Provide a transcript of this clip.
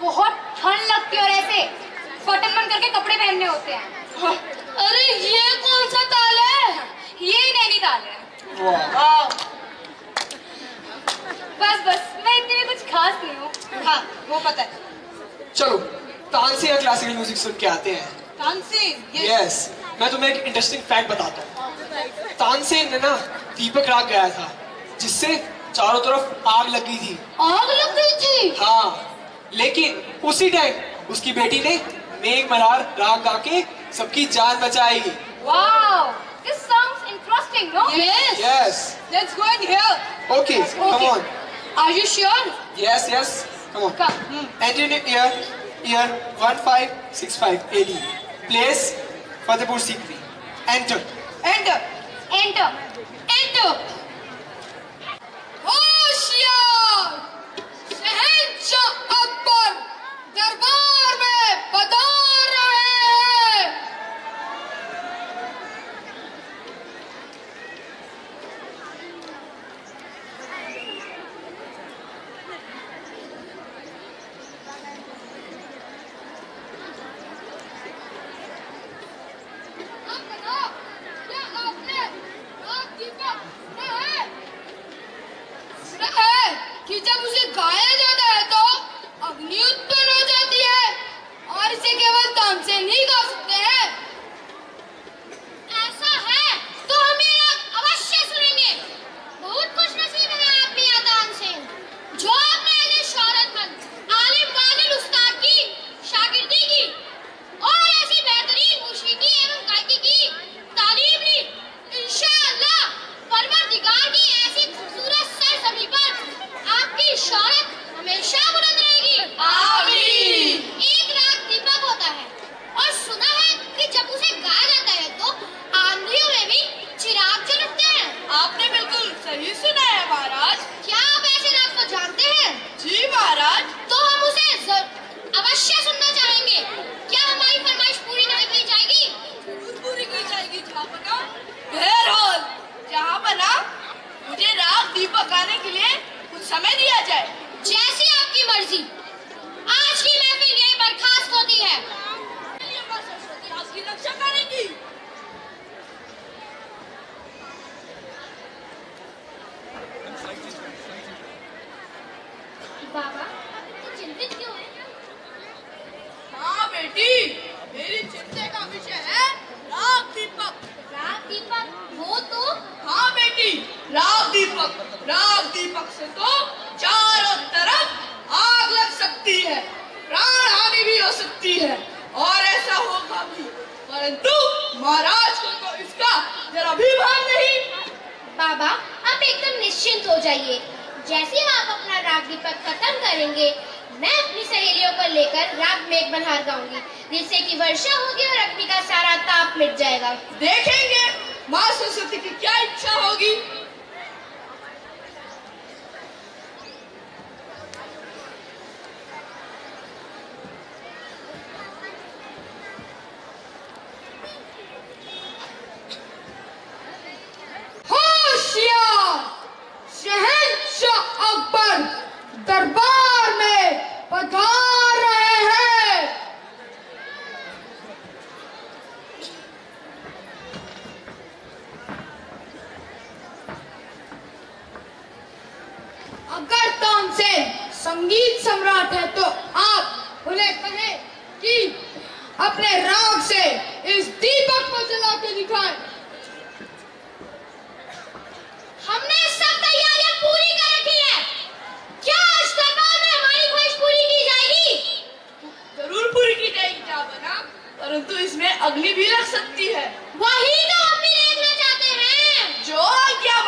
बहुत ठंड लगती है और ऐसे बटन बंद करके कपड़े पहनने होते हैं। अरे ये कौन सा ताल है? ये ही नैनीताल है। बस बस मैं इतनी कुछ खास नहीं हूँ। हाँ वो पता है। चलो तानसेन या क्लासिकल म्यूज़िक सुन के आते हैं। तानसेन ये यस मैं तुम्हें एक इंटरेस्टिंग फैक्ट बताता हूँ। तानसेन ने ना दीपक राग गया था जिससे चारों तरफ़ आग लगी थी। आग लग गई थी? हाँ। लेकिन उसी टाइम उसकी बेटी ने मेघ मल्हार राग गा के सबकी जान बचाई। Wow this songs interesting no yes yes let's go in here okay come on are you sure yes yes come on Come. Enter in ear, ear 1565 AD. Place Fatehpur Sikri. Enter. Enter enter enter होशियार शहंशाह अकबर दरबार में पधार रहे हैं आप बताओ, क्या आपने रात दीपक सुना है? सुना है कि जब उसे गाया जाता है तो अग्नि उत्पन्न हो जाती है और इसे केवल तानसेन ही गा सकते हैं ऐसा है तो हम ये राग अवश्य सुनेंगे बहुत खुश नसीब है आप भी आदान से जो आपने ऐसे शोहरतमंद आलिम वालिल उस्ताद की शागिर्दी की और ऐसी बेहतरीन मुशीकी एवं गायकी की तालीम ली इंशाअल्लाह परवरदिगार की ऐसी खूबसूरत सरजमी पर आपकी शोहरत हमेशा बुलंद रहेगी आमीन। एक राग दीपक होता है और सुना है कि जब उसे गाया जाता है तो आंधियों में भी चिराग चमकते हैं आपने बिल्कुल सही सुना है महाराज क्या आप ऐसे राग को जानते हैं जी महाराज तो हम उसे जर- अवश्य सुनना चाहेंगे क्या हमारी फरमाइश पूरी नहीं की जाएगी ज़रूर पूरी की जाएगी जहाँ बना बहरहाल जहाँ बना मुझे राग दीपक गाने के लिए कुछ समय दिया जाए जैसी आपकी मर्ज़ी आज की महफिल यही बर्खास्त होती है चलिए माँ सरस्वती आपकी रक्षा करेंगी बाबा तो चिंतित क्यों है हाँ बेटी मेरी चिंता का विषय है राग दीपक राग दीपक वो तो हाँ बेटी राग दीपक राग दीपक से तो चारों तरफ़ आग लग सकती है प्राण हानि भी हो सकती है और ऐसा होगा भी। परंतु महाराज को तो इसका जरा भी भान नहीं। बाबा आप एकदम निश्चिंत हो जाइए। जैसे आप अपना राग दीपक खत्म करेंगे मैं अपनी सहेलियों को लेकर राग मेघ बन्हार गाऊँगी जिससे कि वर्षा होगी और अग्नि का सारा ताप मिट जाएगा। देखेंगे माँ सरस्वती की क्या इच्छा होगी। अपने राग से इस दीपक को जला के दिखाए। हमने सब तैयारियाँ पूरी कर रखी है। क्या आज सरकार में हमारी ख्वाहिश पूरी की जाएगी? ज़रूर पूरी की जाएगी क्या बना परंतु इसमें अग्नि भी लग सकती है। वही तो हम भी देखना चाहते हैं। जो क्या